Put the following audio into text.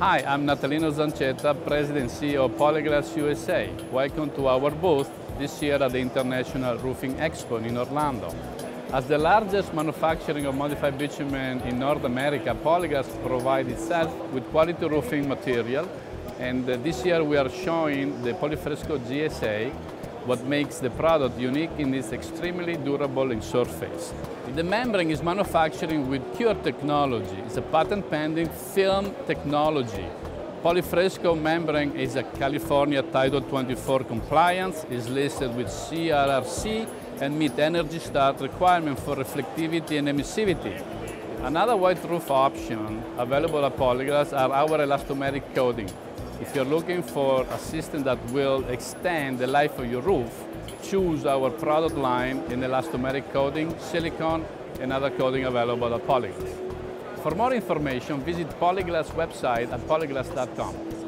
Hi, I'm Natalino Zanchetta, President CEO of Polyglass USA. Welcome to our booth this year at the International Roofing Expo in Orlando. As the largest manufacturing of modified bitumen in North America, Polyglass provides itself with quality roofing material and this year we are showing the Polyfresco GSA, what makes the product unique in its extremely durable in surface. The membrane is manufactured with CURE technology. It's a patent pending film technology. Polyfresco membrane is a California Title 24 compliance, is listed with CRRC and meet Energy Star requirement for reflectivity and emissivity. Another white roof option available at Polyglass are our elastomeric coating. If you're looking for a system that will extend the life of your roof, choose our product line in elastomeric coating, silicone, and other coating available at Polyglass. For more information, visit Polyglass website at polyglass.com.